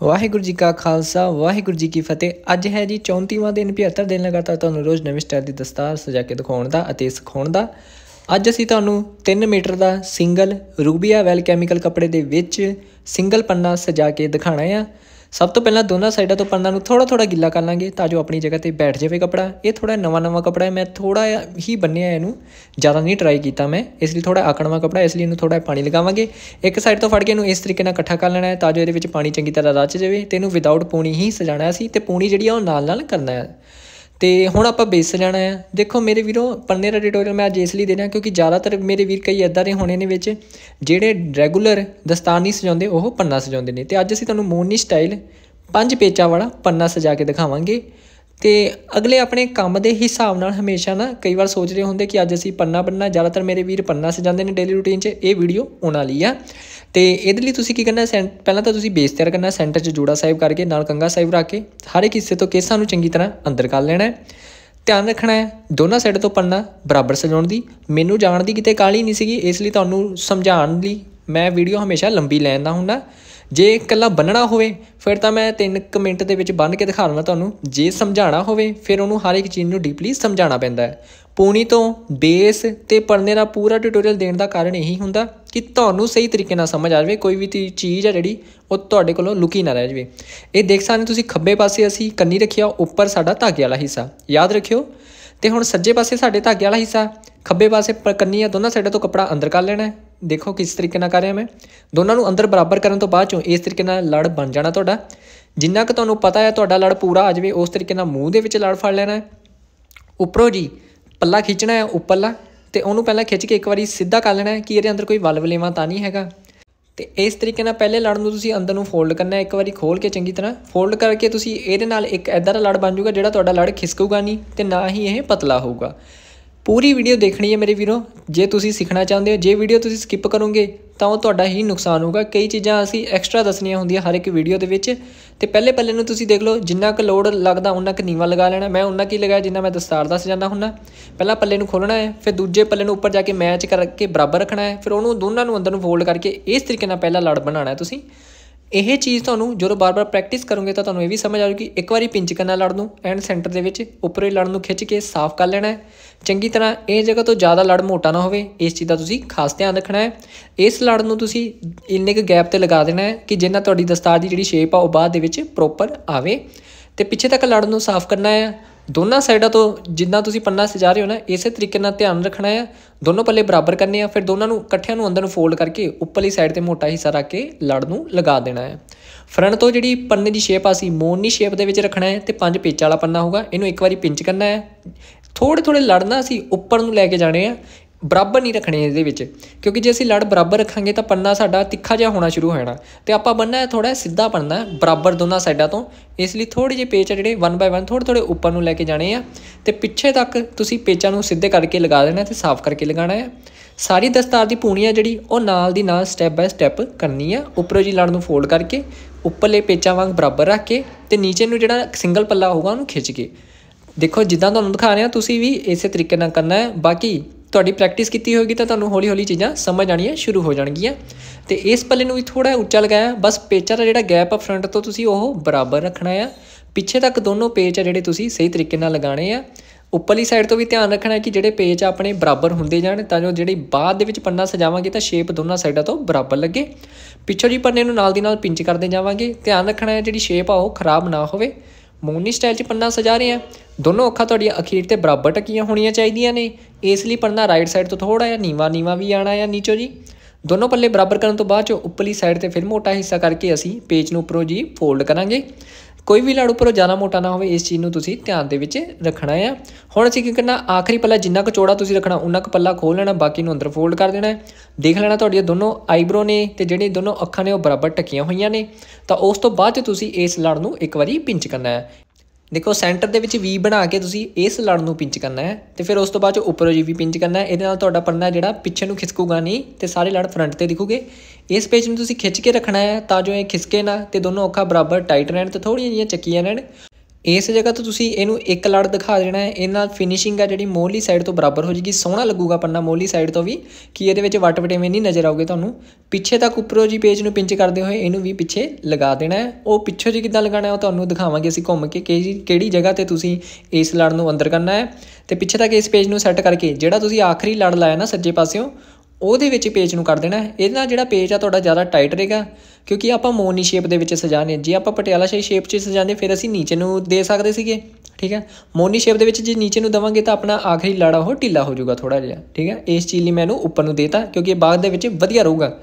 ਵਾਹਿਗੁਰੂ ਜੀ ਕਾ ਖਾਲਸਾ, ਵਾਹਿਗੁਰੂ ਜੀ ਕੀ ਫਤਿਹ। ਅੱਜ ਹੈ ਜੀ 34ਵਾਂ ਦਿਨ 75 ਦਿਨ ਲਗਾਤਾਰ ਤੁਹਾਨੂੰ ਰੋਜ਼ ਨਵੇਂ ਸਟਾਈਲ ਦੀ ਦਸਤਾਰ ਸਜਾ ਕੇ ਦਿਖਾਉਣ ਦਾ ਅਤੇ ਸਿਖਾਉਣ ਦਾ। ਅੱਜ ਅਸੀਂ ਤੁਹਾਨੂੰ 3 ਮੀਟਰ ਦਾ ਸਿੰਗਲ ਰੂਬੀਆ ਵੈਲ ਕੈਮੀਕਲ ਕੱਪੜੇ ਦੇ ਵਿੱਚ ਸਿੰਗਲ ਪੰਨਾ ਸਜਾ ਕੇ ਦਿਖਾਣਾ ਆ। ਸਭ ਤੋਂ ਪਹਿਲਾਂ ਦੋਨਾਂ ਸਾਈਡਾਂ ਤੋਂ ਪੰਨਾ ਨੂੰ ਥੋੜਾ ਥੋੜਾ ਗਿੱਲਾ ਕਰ ਲਾਂਗੇ ਤਾਂ ਜੋ ਆਪਣੀ ਜਗ੍ਹਾ ਤੇ ਬੈਠ ਜਾਵੇ ਕਪੜਾ। ਇਹ ਥੋੜਾ ਨਵਾਂ ਨਵਾਂ ਕਪੜਾ ਹੈ, ਮੈਂ ਥੋੜਾ ਹੀ ਬੰਨਿਆ ਇਹਨੂੰ, ਜ਼ਿਆਦਾ ਨਹੀਂ ਟਰਾਈ ਕੀਤਾ ਮੈਂ। ਇਸ ਲਈ ਥੋੜਾ ਆਕੜਵਾ ਕਪੜਾ, ਇਸ ਲਈ ਇਹਨੂੰ ਥੋੜਾ ਪਾਣੀ ਲਗਾਵਾਂਗੇ। ਇੱਕ ਸਾਈਡ ਤੋਂ ਫੜ ਕੇ ਇਹਨੂੰ ਇਸ ਤਰੀਕੇ ਨਾਲ ਇਕੱਠਾ ਕਰ ਲੈਣਾ ਹੈ ਤਾਂ ਜੋ ਇਹਦੇ ਵਿੱਚ ਪਾਣੀ ਚੰਗੀ ਤਰ੍ਹਾਂ ਰਚ ਜਾਵੇ ਤੇ ਇਹਨੂੰ ਵਿਦਆਊਟ ਪੂਣੀ ਹੀ ਸਜਾਣਾ ਸੀ ਤੇ ਪੂਣੀ ਜਿਹੜੀ ਆ ਉਹ ਨਾਲ ਨਾਲ ਕਰਨਾ ਹੈ। ਤੇ ਹੁਣ ਆਪਾਂ ਬੇਸ ਸਜਾਣਾ ਆ ਦੇਖੋ ਮੇਰੇ ਵੀਰੋ, ਪੰਨੇ ਦਾ ਟਿਊਟੋਰੀਅਲ ਮੈਂ ਅੱਜ ਇਸ ਲਈ ਦੇ ਰਿਹਾ ਕਿਉਂਕਿ ਜ਼ਿਆਦਾਤਰ ਮੇਰੇ ਵੀਰ ਕਈ ਇਦਾਂ ਦੇ ਹੋਣੇ ਨੇ ਵਿੱਚ, ਜਿਹੜੇ ਰੈਗੂਲਰ ਦਸਤਾਨੀ ਸਜਾਉਂਦੇ, ਉਹ ਪੰਨਾ ਸਜਾਉਂਦੇ ਨੇ। ਤੇ ਅੱਜ ਅਸੀਂ ਤੁਹਾਨੂੰ ਮੋਨੀ ਸਟਾਈਲ ਪੰਜ ਪੇਚਾਂ ਵਾਲਾ ਪੰਨਾ ਸਜਾ ਕੇ ਦਿਖਾਵਾਂਗੇ। ਤੇ ਅਗਲੇ ਆਪਣੇ ਕੰਮ ਦੇ ਹਿਸਾਬ ਨਾਲ ਹਮੇਸ਼ਾ ਨਾ ਕਈ ਵਾਰ ਸੋਚਦੇ ਹੁੰਦੇ ਕਿ ਅੱਜ ਅਸੀਂ ਪੰਨਾ ਬੰਨਣਾ ਜ਼ਿਆਦਾਤਰ ਮੇਰੇ ਵੀਰ ਪੰਨਾ ਸਜਾਉਂਦੇ ਨੇ ਡੇਲੀ ਰੂਟੀਨ 'ਚ, ਇਹ ਵੀਡੀਓ ਉਹਨਾਂ ਲਈ ਆ। ਤੇ ਇਹਦੇ ਲਈ ਤੁਸੀਂ ਕੀ ਕਰਨਾ ਪਹਿਲਾਂ ਤਾਂ ਤੁਸੀਂ ਬੇਸ ਤਿਆਰ ਕਰਨਾ ਸੈਂਟਰ 'ਚ ਜੋੜਾ ਸਾਹਿਬ ਕਰਕੇ, ਨਾਲ ਕੰਗਾ ਸਾਹਿਬ ਰੱਖ ਕੇ, ਹਰ ਇੱਕ ਹਿੱਸੇ ਤੋਂ ਕੇਸਾਂ ਨੂੰ ਚੰਗੀ ਤਰ੍ਹਾਂ ਅੰਦਰ ਕਰ ਲੈਣਾ ਧਿਆਨ ਰੱਖਣਾ ਹੈ, ਦੋਨਾਂ ਸਾਈਡ ਤੋਂ ਪੰਨਾ ਬਰਾਬਰ ਸਜਾਉਣ ਦੀ। ਮੈਨੂੰ ਜਾਣ ਦੀ ਕਿਤੇ ਕਾਲੀ ਨਹੀਂ ਸੀਗੀ, ਇਸ ਲਈ ਤੁਹਾਨੂੰ ਸਮਝਾਉਣ ਲਈ ਮੈਂ ਵੀਡੀਓ ਹਮੇਸ਼ਾ ਲੰਬੀ ਲੈਂਦਾ ਹੁੰਦਾ। ਜੇ ਇਕੱਲਾ ਬੰਨਣਾ ਹੋਵੇ, ਫਿਰ ਤਾਂ ਮੈਂ 3 ਮਿੰਟ ਦੇ ਵਿੱਚ ਬੰਨ ਕੇ ਦਿਖਾ ਦਵਾਂ ਤੁਹਾਨੂੰ। ਜੇ ਸਮਝਾਉਣਾ ਹੋਵੇ, ਫਿਰ ਉਹਨੂੰ ਹਰ ਇੱਕ ਚੀਜ਼ ਨੂੰ ਡੀਪਲੀ ਸਮਝਾਉਣਾ ਪੈਂਦਾ ਹੈ। ਪੂਣੀ ਤੋਂ ਬੇਸ ਤੇ ਪੜਨੇ ਦਾ ਪੂਰਾ ਟਿਊਟੋਰੀਅਲ ਦੇਣ ਦਾ ਕਾਰਨ ਇਹੀ ਹੁੰਦਾ ਕਿ ਤੁਹਾਨੂੰ ਸਹੀ ਤਰੀਕੇ ਨਾਲ ਸਮਝ ਆ ਜਾਵੇ, ਕੋਈ ਵੀ ਚੀਜ਼ ਆ ਜਿਹੜੀ ਉਹ ਤੁਹਾਡੇ ਕੋਲੋਂ ਲੁਕੀ ਨਾ ਰਹਿ ਜਾਵੇ। ਇਹ ਦੇਖ ਸਕਦੇ ਤੁਸੀਂ ਖੱਬੇ ਪਾਸੇ ਅਸੀਂ ਕੰਨੀ ਰੱਖਿਆ ਉੱਪਰ ਸਾਡਾ ਧਾਗੇ ਵਾਲਾ ਹਿੱਸਾ। ਯਾਦ ਰੱਖਿਓ। ਤੇ ਹੁਣ ਸੱਜੇ ਪਾਸੇ ਸਾਡੇ ਧਾਗੇ ਵਾਲਾ ਹਿੱਸਾ, ਖੱਬੇ ਪਾਸੇ ਕੰਨੀ ਆ, ਦੋਨਾਂ ਸਾਈਡਾਂ ਤੋਂ ਕੱਪੜਾ ਅੰਦਰ ਕਰ ਲੈਣਾ ਹੈ। ਦੇਖੋ ਕਿਸ ਤਰੀਕੇ ਨਾਲ ਕਰ ਰਿਹਾ ਮੈਂ। ਦੋਨਾਂ ਨੂੰ ਅੰਦਰ ਬਰਾਬਰ ਕਰਨ ਤੋਂ ਬਾਅਦ ਚੋਂ ਇਸ ਤਰੀਕੇ ਨਾਲ ਲੜ ਬਣ ਜਾਣਾ ਤੁਹਾਡਾ। ਜਿੰਨਾ ਕਿ ਤੁਹਾਨੂੰ ਪਤਾ ਹੈ ਤੁਹਾਡਾ ਲੜ ਪੂਰਾ ਆ ਜਾਵੇ, ਉਸ ਤਰੀਕੇ ਨਾਲ ਮੂੰਹ ਦੇ ਵਿੱਚ ਲੜ ਫੜ ਲੈਣਾ ਹੈ। ਉੱਪਰੋਂ ਜੀ ਪੱਲਾ ਖਿੱਚਣਾ ਹੈ ਉੱਪਰਲਾ, ਤੇ ਉਹਨੂੰ ਪਹਿਲਾਂ ਖਿੱਚ ਕੇ ਇੱਕ ਵਾਰੀ ਸਿੱਧਾ ਕਰ ਲੈਣਾ ਹੈ ਕਿ ਇਹਦੇ ਅੰਦਰ ਕੋਈ ਵਲਵਲੇਵਾ ਤਾਂ ਨਹੀਂ ਹੈਗਾ। ਤੇ ਇਸ ਤਰੀਕੇ ਨਾਲ ਪਹਿਲੇ ਲੜ ਨੂੰ ਤੁਸੀਂ ਅੰਦਰ ਨੂੰ ਫੋਲਡ ਕਰਨਾ ਹੈ, ਇੱਕ ਵਾਰੀ ਖੋਲ ਕੇ ਚੰਗੀ ਤਰ੍ਹਾਂ। ਫੋਲਡ ਕਰਕੇ ਤੁਸੀਂ ਇਹਦੇ ਨਾਲ ਇੱਕ ਐਦਾਂ ਦਾ ਲੜ ਬਣ ਜਾਊਗਾ ਜਿਹੜਾ ਤੁਹਾਡਾ ਲੜ ਖਿਸਕੂਗਾ ਨਹੀਂ, ਤੇ ਨਾ ਹੀ ਇਹ ਪਤਲਾ ਹੋਊਗਾ। ਪੂਰੀ ਵੀਡੀਓ ਦੇਖਣੀ ਹੈ ਮੇਰੇ ਵੀਰੋ। ਜੇ ਤੁਸੀਂ ਸਿੱਖਣਾ ਚਾਹੁੰਦੇ ਹੋ, ਜੇ ਵੀਡੀਓ ਤੁਸੀਂ ਸਕਿਪ ਕਰੋਗੇ, ਤਾਂ ਉਹ ਤੁਹਾਡਾ ਹੀ ਨੁਕਸਾਨ ਹੋਊਗਾ। ਕਈ ਚੀਜ਼ਾਂ ਅਸੀਂ ਐਕਸਟਰਾ ਦੱਸਣੀਆਂ ਹੁੰਦੀਆਂ ਹਰ ਇੱਕ ਵੀਡੀਓ ਦੇ ਵਿੱਚ। ਤੇ ਪਹਿਲੇ ਪਹਿਲੇ ਨੂੰ ਤੁਸੀਂ ਦੇਖ ਲਓ, ਜਿੰਨਾ ਕੁ ਲੋਡ ਲੱਗਦਾ ਉਹਨਾਂ ਕੁ ਨੀਵਾ ਲਗਾ ਲੈਣਾ। ਮੈਂ ਉਹਨਾਂ ਕੀ ਲਗਾਇਆ, ਜਿੰਨਾ ਮੈਂ ਦਸਤਾਰ ਦੱਸ ਜਾਂਦਾ ਹੁੰਨਾ। ਪਹਿਲਾਂ ਪੱਲੇ ਨੂੰ ਖੋਲਣਾ ਹੈ, ਫਿਰ ਦੂਜੇ ਪੱਲੇ ਨੂੰ ਉੱਪਰ ਜਾ ਕੇ ਮੈਚ ਕਰਕੇ ਬਰਾਬਰ ਰੱਖਣਾ ਹੈ। ਫਿਰ ਉਹਨੂੰ ਦੋਨਾਂ ਨੂੰ ਅੰਦਰ ਨੂੰ ਫੋਲਡ ਕਰਕੇ ਇਸ ਤਰੀਕੇ ਨਾਲ ਪਹਿਲਾਂ ਲੜ ਬਣਾਉਣਾ ਹੈ ਤੁਸੀਂ। ਇਹ ਚੀਜ਼ ਤੁਹਾਨੂੰ ਜਦੋਂ ਬਾਰ-ਬਾਰ ਪ੍ਰੈਕਟਿਸ ਕਰੋਗੇ ਤਾਂ ਤੁਹਾਨੂੰ ਇਹ ਵੀ ਸਮਝ ਆਊਗੀ, ਇੱਕ ਵਾਰੀ ਪਿੰਚ ਨਾਲ ਲੜ ਨੂੰ ਐਂਡ ਸੈਂਟਰ ਦੇ ਵਿੱਚ ਉੱਪਰੇ ਲੜ ਨੂੰ ਖਿੱਚ ਕੇ ਸਾਫ਼ ਕਰ ਲੈਣਾ ਹੈ। ਚੰਗੀ ਤਰ੍ਹਾਂ ਇਹ ਜਗ੍ਹਾ ਤੋਂ ਜ਼ਿਆਦਾ ਲੜ ਮੋਟਾ ਨਾ ਹੋਵੇ, ਇਸ ਚੀਜ਼ ਦਾ ਤੁਸੀਂ ਖਾਸ ਧਿਆਨ ਰੱਖਣਾ ਹੈ। ਇਸ ਲੜ ਨੂੰ ਤੁਸੀਂ ਇੰਨੇ ਕੁ ਗੈਪ ਤੇ ਲਗਾ ਦੇਣਾ ਹੈ ਕਿ ਜਿੰਨਾ ਤੁਹਾਡੀ ਦਸਤਾਰ ਦੀ ਜਿਹੜੀ ਸ਼ੇਪ ਆ ਉਹ ਬਾਅਦ ਦੇ ਵਿੱਚ ਪ੍ਰੋਪਰ ਆਵੇ। ਤੇ ਪਿੱਛੇ ਤੱਕ ਲੜ ਨੂੰ ਸਾਫ਼ ਕਰਨਾ ਹੈ। ਦੋਨਾਂ ਸਾਈਡਾਂ ਤੋਂ ਜਿੱਦਾਂ ਤੁਸੀਂ ਪੰਨਾ ਸਜਾ ਰਹੇ ਹੋ ਨਾ, ਇਸੇ ਤਰੀਕੇ ਨਾਲ ਧਿਆਨ ਰੱਖਣਾ ਹੈ। ਦੋਨੋਂ ਪੱਲੇ ਬਰਾਬਰ ਕਰਨੇ ਆ, ਫਿਰ ਦੋਨਾਂ ਨੂੰ ਇਕੱਠਿਆਂ ਨੂੰ ਅੰਦਰ ਨੂੰ ਫੋਲਡ ਕਰਕੇ ਉੱਪਰਲੀ ਸਾਈਡ ਤੇ ਮੋਟਾ ਹਿੱਸਾ ਰੱਖ ਕੇ ਲੜ ਨੂੰ ਲਗਾ ਦੇਣਾ ਹੈ। ਫਰੰਟ ਤੋਂ ਜਿਹੜੀ ਪੰਨੇ ਦੀ ਸ਼ੇਪ ਆਸੀ ਮੋਨੀ ਸ਼ੇਪ ਦੇ ਵਿੱਚ ਰੱਖਣਾ ਹੈ ਤੇ ਪੰਜ ਪੇਚ ਵਾਲਾ ਪੰਨਾ ਹੋਊਗਾ, ਇਹਨੂੰ ਇੱਕ ਵਾਰੀ ਪਿੰਚ ਕਰਨਾ ਹੈ। ਥੋੜੇ ਥੋੜੇ ਲੜਨਾ ਅਸੀਂ ਉੱਪਰ ਨੂੰ ਲੈ ਕੇ ਜਾਣੇ ਆ। ਬਰਾਬਰ ਨਹੀਂ ਰੱਖਣੇ ਇਹਦੇ ਵਿੱਚ। ਕਿਉਂਕਿ ਜੇ ਅਸੀਂ ਲੜ ਬਰਾਬਰ ਰੱਖਾਂਗੇ ਤਾਂ ਪੰਨਾ ਸਾਡਾ ਤਿੱਖਾ ਜਿਹਾ ਹੋਣਾ ਸ਼ੁਰੂ ਹੋ ਜਾਣਾ। ਤੇ ਆਪਾਂ ਬੰਨਾ ਹੈ ਥੋੜਾ ਸਿੱਧਾ ਪੰਨਾ ਬਰਾਬਰ ਦੋਨਾਂ ਸਾਈਡਾਂ ਤੋਂ। ਇਸ ਲਈ ਥੋੜੇ ਜਿਹੇ ਪੇਚ ਜਿਹੜੇ 1 ਬਾਈ 1 ਥੋੜੇ ਥੋੜੇ ਉੱਪਰ ਨੂੰ ਲੈ ਕੇ ਜਾਣੇ ਆ। ਤੇ ਪਿੱਛੇ ਤੱਕ ਤੁਸੀਂ ਪੇਚਾਂ ਨੂੰ ਸਿੱਧੇ ਕਰਕੇ ਲਗਾ ਦੇਣਾ ਤੇ ਸਾਫ਼ ਕਰਕੇ ਲਗਾਉਣਾ ਹੈ। ਸਾਰੀ ਦਸਤਾਰ ਦੀ ਪੂਣੀ ਆ ਜਿਹੜੀ, ਉਹ ਨਾਲ ਦੀ ਨਾਲ ਸਟੈਪ ਬਾਈ ਸਟੈਪ ਕਰਨੀ ਆ। ਉੱਪਰੋਂ ਜੀ ਲੜ ਨੂੰ ਫੋਲਡ ਕਰਕੇ, ਉੱਪਰਲੇ ਪੇਚਾਂ ਵਾਂਗ ਬਰਾਬਰ ਰੱਖ ਕੇ ਤੇ ਨੀਚੇ ਨੂੰ ਜਿਹੜਾ ਸਿੰਗਲ ਪੱਲਾ ਹੋਊਗਾ ਉਹਨੂੰ ਖਿੱਚ ਕੇ। ਦੇਖੋ, ਜਿੱਦਾਂ ਤੁਹਾਨੂੰ ਦਿਖਾ ਰਿਹਾ, ਤੁਸੀਂ ਵੀ ਇਸੇ ਤਰੀਕੇ ਨਾਲ ਕਰਨਾ ਹੈ। ਬਾਕੀ ਤੁਹਾਡੀ ਪ੍ਰੈਕਟਿਸ ਕੀਤੀ ਹੋਏਗੀ ਤਾਂ ਤੁਹਾਨੂੰ ਹੌਲੀ-ਹੌਲੀ ਚੀਜ਼ਾਂ ਸਮਝ ਆਣੀਆਂ ਸ਼ੁਰੂ ਹੋ ਜਾਣਗੀਆਂ। ਤੇ ਇਸ ਪੱਲੇ ਨੂੰ ਵੀ ਥੋੜਾ ਉੱਚਾ ਲਗਾਇਆ। ਬਸ ਪੇਚਾਂ ਦਾ ਜਿਹੜਾ ਗੈਪ ਆ ਫਰੰਟ ਤੋਂ ਤੁਸੀਂ ਉਹ ਬਰਾਬਰ ਰੱਖਣਾ ਆ। ਪਿੱਛੇ ਤੱਕ ਦੋਨੋਂ ਪੇਚ ਆ ਜਿਹੜੇ ਤੁਸੀਂ ਸਹੀ ਤਰੀਕੇ ਨਾਲ ਲਗਾਣੇ ਆ। ਉੱਪਰਲੀ ਸਾਈਡ ਤੋਂ ਵੀ ਧਿਆਨ ਰੱਖਣਾ ਕਿ ਜਿਹੜੇ ਪੇਚ ਆਪਣੇ ਬਰਾਬਰ ਹੁੰਦੇ ਜਾਣ, ਤਾਂ ਜੋ ਜਿਹੜੀ ਬਾਅਦ ਦੇ ਵਿੱਚ ਪੰਨਾ ਸਜਾਵਾਂਗੇ ਤਾਂ ਸ਼ੇਪ ਦੋਨਾਂ ਸਾਈਡਾਂ ਤੋਂ ਬਰਾਬਰ ਲੱਗੇ। ਪਿੱਛੋਂ ਜੀ ਪੰਨੇ ਨੂੰ ਨਾਲ ਦੀ ਨਾਲ ਪਿੰਚ ਕਰਦੇ ਜਾਵਾਂਗੇ। ਧਿਆਨ ਰੱਖਣਾ ਹੈ ਜਿਹੜੀ ਸ਼ੇਪ ਆ ਉਹ ਖਰਾਬ ਨਾ ਹੋਵੇ। ਮੋਨੀ ਸਟਾਈਲ 'ਚ ਪੰਨਾ ਸਜਾ ਰਹੇ ਹਾਂ ਦੋਨੋਂ ਅੱਖਾਂ ਤੁਹਾਡੀਆਂ ਅਖੀਰ ਤੇ ਬਰਾਬਰ ਟਕੀਆਂ ਹੋਣੀਆਂ ਚਾਹੀਦੀਆਂ ਨੇ। ਇਸ ਲਈ ਪੰਨਾ ਰਾਈਟ ਸਾਈਡ ਤੋਂ ਥੋੜਾ ਜਿਹਾ ਨੀਵਾ ਨੀਵਾ ਵੀ ਆਣਾ ਹੈ ਨੀਚੋ ਜੀ। ਦੋਨੋਂ ਪੱਲੇ ਬਰਾਬਰ ਕਰਨ ਤੋਂ ਬਾਅਦ ਚ ਉੱਪਰਲੀ ਸਾਈਡ ਤੇ ਫਿਰ ਮੋਟਾ ਹਿੱਸਾ ਕਰਕੇ ਅਸੀਂ ਪੇਜ ਨੂੰ ਉੱਪਰੋਂ ਜੀ ਫੋਲਡ ਕਰਾਂਗੇ। ਕੋਈ ਵੀ ਲੜ ਉੱਪਰੋਂ ਜ਼ਿਆਦਾ ਮੋਟਾ ਨਾ ਹੋਵੇ, ਇਸ ਚੀਜ਼ ਨੂੰ ਤੁਸੀਂ ਧਿਆਨ ਦੇ ਵਿੱਚ ਰੱਖਣਾ ਹੈ ਹੁਣ ਅਸੀਂ ਕੀ ਕਰਨਾ, ਆਖਰੀ ਪੱਲਾ ਜਿੰਨਾ ਕੁ ਚੌੜਾ ਤੁਸੀਂ ਰੱਖਣਾ ਉਹਨਾਂ ਕੁ ਪੱਲਾ ਖੋਲ ਲੈਣਾ, ਬਾਕੀ ਨੂੰ ਅੰਦਰ ਫੋਲਡ ਕਰ ਦੇਣਾ। ਦੇਖ ਲੈਣਾ ਤੁਹਾਡੀਆਂ ਦੋਨੋਂ ਆਈਬ੍ਰੋ ਨੇ ਤੇ ਜਿਹੜੇ ਦੋਨੋਂ ਅੱਖਾਂ ਨੇ ਉਹ ਬਰਾਬਰ ਟਕੀਆਂ ਹੋਈਆਂ ਨੇ। ਤਾਂ ਉਸ ਤੋਂ ਬਾਅਦ ਤੁਸੀਂ ਇਸ ਲੜ ਨੂੰ ਇੱਕ ਵਾਰੀ ਪਿੰਚ ਕਰਨਾ ਹੈ। ਦੇਖੋ ਸੈਂਟਰ ਦੇ ਵਿੱਚ ਵੀ ਬਣਾ ਕੇ ਤੁਸੀਂ ਇਸ ਲੜ ਨੂੰ ਪਿੰਚ ਕਰਨਾ ਹੈ ਤੇ ਫਿਰ ਉਸ ਤੋਂ ਬਾਅਦ ਚ ਉੱਪਰੋਂ ਜੀ ਵੀ ਪਿੰਚ ਕਰਨਾ ਹੈ। ਇਹਦੇ ਨਾਲ ਤੁਹਾਡਾ ਪੰਨਾ ਜਿਹੜਾ ਪਿੱਛੇ ਨੂੰ ਖਿਸਕੂਗਾ ਨਹੀਂ ਤੇ ਸਾਰੇ ਲੜ ਫਰੰਟ ਤੇ ਦਿਖੂਗੇ। ਇਸ ਪੇਜ ਨੂੰ ਤੁਸੀਂ ਖਿੱਚ ਕੇ ਰੱਖਣਾ ਹੈ ਤਾਂ ਜੋ ਇਹ ਖਿਸਕੇ ਨਾ ਤੇ ਦੋਨੋਂ ਅੱਖਾਂ ਬਰਾਬਰ ਟਾਈਟ ਰਹਿਣ ਤੇ ਥੋੜੀਆਂ ਜਿਹੀਆਂ ਚੱਕੀਆਂ ਰਹਿਣ। ਇਸ ਜਗ੍ਹਾ ਤੋਂ ਤੁਸੀਂ ਇਹਨੂੰ ਇੱਕ ਲੜ ਦਿਖਾ ਦੇਣਾ ਹੈ। ਇਹ ਨਾਲ ਫਿਨਿਸ਼ਿੰਗ ਹੈ ਜਿਹੜੀ ਮੋਹਲੀ ਸਾਈਡ ਤੋਂ ਬਰਾਬਰ ਹੋ ਜੇਗੀ ਸੋਹਣਾ ਲੱਗੂਗਾ ਪੰਨਾ ਮੋਹਲੀ ਸਾਈਡ ਤੋਂ ਵੀ, ਕਿ ਇਹਦੇ ਵਿੱਚ ਵੱਟ ਵਟੇਵੇਂ ਨਹੀਂ ਨਜ਼ਰ ਆਉਗੇ ਤੁਹਾਨੂੰ। ਪਿੱਛੇ ਤੱਕ ਉੱਪਰੋਂ ਜੀ ਪੇਜ ਨੂੰ ਪਿੰਚ ਕਰਦੇ ਹੋਏ ਇਹਨੂੰ ਵੀ ਪਿੱਛੇ ਲਗਾ ਦੇਣਾ ਹੈ। ਉਹ ਪਿੱਛੋਂ ਜੀ ਕਿੱਦਾਂ ਲਗਾਣਾ ਹੈ, ਉਹ ਤੁਹਾਨੂੰ ਦਿਖਾਵਾਂਗੇ ਅਸੀਂ ਘੁੰਮ ਕੇ ਕਿਹੜੀ ਕਿਹੜੀ ਜਗ੍ਹਾ ਤੇ ਤੁਸੀਂ ਇਸ ਲੜ ਨੂੰ ਅੰਦਰ ਕਰਨਾ ਹੈ। ਤੇ ਪਿੱਛੇ ਤੱਕ ਇਸ ਪੇਜ ਨੂੰ ਸੈੱਟ ਕਰਕੇ, ਜਿਹੜਾ ਤੁਸੀਂ ਆਖਰੀ ਲੜ ਲਾਇਆ ਨਾ ਸੱਜੇ ਪਾਸਿਓਂ ਉਹਦੇ ਵਿੱਚ ਪੇਜ ਨੂੰ ਕਰ ਦੇਣਾ ਇਹਦੇ ਨਾਲ ਜਿਹੜਾ ਪੇਜ ਆ ਤੁਹਾਡਾ ਜ਼ਿਆਦਾ ਟਾਈਟ ਰਹੇਗਾ, ਕਿਉਂਕਿ ਆਪਾਂ ਮੋਨੀ ਸ਼ੇਪ ਦੇ ਵਿੱਚ ਸਜਾਣੇ ਜੇ ਆਪਾਂ ਪਟਿਆਲਾ ਸ਼ਾਹੀ ਸ਼ੇਪ 'ਚ ਸਜਾਉਂਦੇ, ਫਿਰ ਅਸੀਂ ਨੀਚੇ ਨੂੰ ਦੇ ਸਕਦੇ ਸੀਗੇ, ਠੀਕ ਹੈ? ਮੋਨੀ ਸ਼ੇਪ ਦੇ ਵਿੱਚ ਜੇ ਨੀਚੇ ਨੂੰ ਦਵਾਂਗੇ ਤਾਂ ਆਪਣਾ ਆਖਰੀ ਲਾੜਾ ਉਹ ਢਿੱਲਾ ਹੋ ਜਾਊਗਾ ਥੋੜਾ ਜਿਹਾ, ਠੀਕ ਹੈ? ਇਸ ਚੀਜ਼ ਲਈ ਮੈਂ ਇਹਨੂੰ ਉੱਪਰ ਨੂੰ ਦੇਤਾ, ਕਿਉਂਕਿ ਇਹ ਬਾਅਦ ਦੇ ਵਿੱਚ ਵਧੀਆ ਰਹੂਗਾ।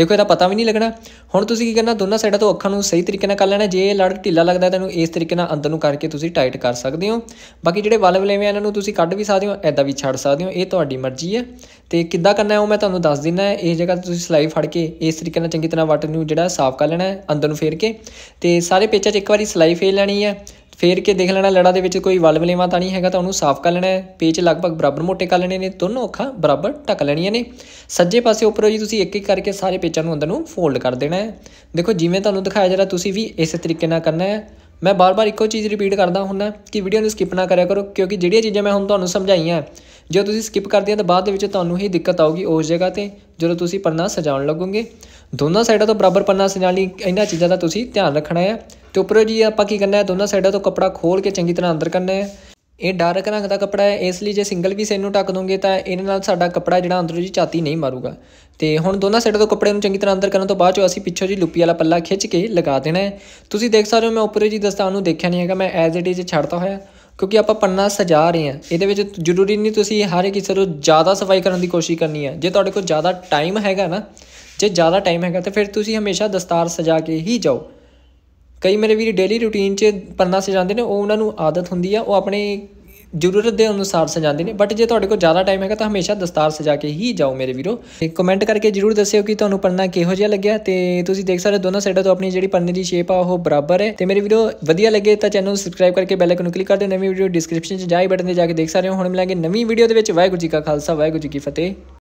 ਦੇਖੋ, ਇਹਦਾ ਪਤਾ ਵੀ ਨਹੀਂ ਲੱਗਣਾ। ਹੁਣ ਤੁਸੀਂ ਕੀ ਕਰਨਾ, ਦੋਨਾਂ ਸਾਈਡਾਂ ਤੋਂ ਅੱਖਾਂ ਨੂੰ ਸਹੀ ਤਰੀਕੇ ਨਾਲ ਕਰ ਲੈਣਾ। ਜੇ ਇਹ ਲੜ ਢਿੱਲਾ ਲੱਗਦਾ, ਤੈਨੂੰ ਇਸ ਤਰੀਕੇ ਨਾਲ ਅੰਦਰ ਨੂੰ ਕਰਕੇ ਤੁਸੀਂ ਟਾਈਟ ਕਰ ਸਕਦੇ ਹੋ। ਬਾਕੀ ਜਿਹੜੇ ਵੱਲ ਵਲੇਵੇਂ ਇਹਨਾਂ ਨੂੰ ਤੁਸੀਂ ਕੱਢ ਵੀ ਸਕਦੇ ਹੋ ਐਦਾਂ ਵੀ ਛੱਡ ਸਕਦੇ ਹੋ। ਇਹ ਤੁਹਾਡੀ ਮਰਜ਼ੀ ਹੈ। ਤੇ ਕਿੱਦਾਂ ਕਰਨਾ ਹੈ, ਉਹ ਮੈਂ ਤੁਹਾਨੂੰ ਦੱਸ ਦਿੰਦਾ ਹੈ। ਇਸ ਜਗ੍ਹਾ ਤੇ ਤੁਸੀਂ ਸਲਾਈ ਫੜ ਕੇ ਇਸ ਤਰੀਕੇ ਨਾਲ ਚੰਗੀ ਤਰ੍ਹਾਂ ਵਾਟਰ ਨੂੰ ਜਿਹੜਾ ਸਾਫ਼ ਕਰ ਲੈਣਾ ਹੈ, ਅੰਦਰ ਨੂੰ ਫੇਰ ਕੇ। ਤੇ ਸਾਰੇ ਪੇਚਾਂ 'ਚ ਇੱਕ ਵਾਰੀ ਸਲਾਈ ਫੇਰ ਲੈਣੀ ਹੈ। ਫੇਰ ਕੇ ਦੇਖ ਲੈਣਾ, ਲੜਾ ਦੇ ਵਿੱਚ ਕੋਈ ਵਲਵਲੇਵਾ ਤਾਂ ਨਹੀਂ ਹੈਗਾ, ਤਾਂ ਉਹਨੂੰ ਸਾਫ਼ ਕਰ ਲੈਣਾ ਹੈ। ਪੇਚ ਲਗਭਗ ਬਰਾਬਰ ਮੋਟੇ ਕਰ ਲੈਣੇ ਨੇ, ਦੋਨੋਂ ਅੱਖਾਂ ਬਰਾਬਰ ਢੱਕ ਲੈਣੀਆਂ ਨੇ। ਸੱਜੇ ਪਾਸੇ ਉੱਪਰੋਂ ਜੀ ਤੁਸੀਂ ਇੱਕ ਇੱਕ ਕਰਕੇ ਸਾਰੇ ਪੇਚਾਂ ਨੂੰ ਅੰਦਰ ਨੂੰ ਫੋਲਡ ਕਰ ਦੇਣਾ ਹੈ। ਦੇਖੋ, ਜਿਵੇਂ ਤੁਹਾਨੂੰ ਦਿਖਾਇਆ ਜਾ ਰਿਹਾ, ਤੁਸੀਂ ਵੀ ਇਸੇ ਤਰੀਕੇ ਨਾਲ ਕਰਨਾ ਹੈ। ਮੈਂ ਬਾਰ-ਬਾਰ ਇੱਕੋ ਚੀਜ਼ ਰਿਪੀਟ ਕਰਦਾ ਹੁੰਦਾ ਕਿ ਵੀਡੀਓ ਨੂੰ ਸਕਿਪ ਨਾ ਕਰਿਆ ਕਰੋ, ਕਿਉਂਕਿ ਜਿਹੜੀਆਂ ਚੀਜ਼ਾਂ ਮੈਂ ਹੁਣ ਤੁਹਾਨੂੰ ਸਮਝਾਈਆਂ ਜੇ ਤੁਸੀਂ ਸਕਿਪ ਕਰਦੇ ਹੋ ਤਾਂ ਬਾਅਦ ਦੇ ਵਿੱਚ ਤੁਹਾਨੂੰ ਹੀ ਦਿੱਕਤ ਆਊਗੀ ਉਸ ਜਗ੍ਹਾ ਤੇ, ਜਦੋਂ ਤੁਸੀਂ ਪੰਨਾ ਸਜਾਉਣ ਲੱਗੋਗੇ। ਦੋਨਾਂ ਸਾਈਡਾਂ ਤੋਂ ਬਰਾਬਰ ਪੰਨਾ ਸਜਾਉਣ ਇਹਨਾਂ ਚੀਜ਼ਾਂ ਦਾ ਤੁਸੀਂ ਧਿਆਨ ਰੱਖਣਾ ਹੈ। ਤੇ ਉੱਪਰੋਂ ਜੀ ਆਪਾਂ ਕੀ ਕਰਨਾ ਹੈ, ਦੋਨਾਂ ਸਾਈਡਾਂ ਤੋਂ ਕੱਪੜਾ ਖੋਲ ਕੇ ਚੰਗੀ ਤਰ੍ਹਾਂ ਅੰਦਰ ਕਰਨਾ ਹੈ। ਇਹ ਡਾਰਕ ਰੰਗ ਦਾ ਕੱਪੜਾ ਹੈ, ਇਸ ਲਈ ਜੇ ਸਿੰਗਲ ਵੀ ਨੂੰ ਢੱਕ ਦੋਗੇ ਤਾਂ ਇਹਦੇ ਨਾਲ ਸਾਡਾ ਕੱਪੜਾ ਜਿਹੜਾ ਅੰਦਰੋਂ ਜੀ ਚਾਤੀ ਨਹੀਂ ਮਾਰੂਗਾ। ਤੇ ਹੁਣ ਦੋਨਾਂ ਸਾਈਡਾਂ ਤੋਂ ਕੱਪੜੇ ਨੂੰ ਚੰਗੀ ਤਰ੍ਹਾਂ ਅੰਦਰ ਕਰਨ ਤੋਂ ਬਾਅਦ ਚੋਂ ਅਸੀਂ ਪਿੱਛੋਂ ਜੀ ਲੁੱਪੀ ਵਾਲਾ ਪੱਲਾ ਖਿੱਚ ਕੇ ਲਗਾ ਦੇਣਾ ਹੈ। ਤੁਸੀਂ ਦੇਖ ਸਕਦੇ ਹੋ, ਮੈਂ ਉੱਪਰ ਜੀ ਦਸਤਾਨ ਨੂੰ ਦੇਖਿਆ ਨਹੀਂ ਹੈਗਾ, ਮੈਂ ਐਜ਼ ਇਟ ਇਜ਼ ਛੱਡਤਾ ਹੋਇਆ। ਕਿਉਂਕਿ ਆਪਾਂ ਪੰਨਾ ਸਜਾ ਰਹੇ ਹਾਂ। ਇਹਦੇ ਵਿੱਚ ਜ਼ਰੂਰੀ ਨਹੀਂ ਤੁਸੀਂ ਹਰ ਇੱਕ ਕਿਸੇ ਨੂੰ ਜ਼ਿਆਦਾ ਸਫ਼ਾਈ ਕਰਨ ਦੀ ਕੋਸ਼ਿਸ਼ ਕਰਨੀ ਹੈ। ਜੇ ਤੁਹਾਡੇ ਕੋਲ ਜ਼ਿਆਦਾ ਟਾਈਮ ਹੈਗਾ ਨਾ ਜੇ ਜ਼ਿਆਦਾ ਟਾਈਮ ਹੈਗਾ ਤਾਂ ਫਿਰ ਤੁਸੀਂ ਹਮੇਸ਼ਾ ਦਸਤਾਰ ਸਜਾ ਕੇ ਹੀ ਜਾਓ। ਕਈ ਮੇਰੇ ਵੀਰ ਡੇਲੀ ਰੂਟੀਨ 'ਚ ਪੰਨਾ ਸਜਾਉਂਦੇ ਨੇ, ਉਹ ਉਹਨਾਂ ਨੂੰ ਆਦਤ ਹੁੰਦੀ ਆ, ਉਹ ਆਪਣੇ ਜ਼ਰੂਰਤ ਦੇ ਅਨੁਸਾਰ ਸਜਾਉਂਦੇ ਨੇ। ਬਟ ਜੇ ਤੁਹਾਡੇ ਕੋਲ ਜ਼ਿਆਦਾ ਟਾਈਮ ਹੈਗਾ ਤਾਂ ਹਮੇਸ਼ਾ ਦਸਤਾਰ ਸਜਾ ਕੇ ਹੀ ਜਾਓ ਮੇਰੇ ਵੀਰੋ। ਤੇ ਕਮੈਂਟ ਕਰਕੇ ਜਰੂਰ ਦੱਸਿਓ ਕਿ ਤੁਹਾਨੂੰ ਪੰਨਾ ਕਿਹੋ ਜਿਹਾ ਲੱਗਿਆ ਤੇ ਤੁਸੀਂ ਦੇਖ ਸਕਦੇ ਦੋਨੋਂ ਸਾਈਡਾਂ ਤੋਂ ਆਪਣੀ ਜਿਹੜੀ ਪੰਨੇ ਦੀ ਸ਼ੇਪ ਆ, ਉਹ ਬਰਾਬਰ ਹੈ। ਤੇ ਮੇਰੇ ਵੀਰੋ, ਵਧੀਆ ਲੱਗੇ ਤਾਂ ਚੈਨਲ ਨੂੰ ਸਬਸਕ੍ਰਾਈਬ ਕਰਕੇ ਬੈਲ ਆਈਕਨ ਨੂੰ ਕਲਿੱਕ ਕਰ ਦਿਓ। ਨਵੀਂ ਵੀਡੀਓ ਡਿਸਕ੍ਰਿਪਸ਼ਨ 'ਚ ਜਾਈ ਬਟਨ ਤੇ ਜਾ ਕੇ ਦੇਖ ਸਕਦੇ ਹੋ। ਹੁਣ ਮਿਲਾਂਗੇ ਨਵੀਂ ਵੀਡੀਓ ਦੇ ਵਿੱਚ। ਵਾਹਿਗੁਰੂ ਜੀ ਕਾ ਖਾਲਸਾ, ਵਾਹਿਗੁਰੂ ਜੀ ਕੀ ਫਤਿਹ।